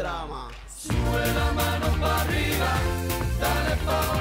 drama. Sube la mano para arriba, dale pa'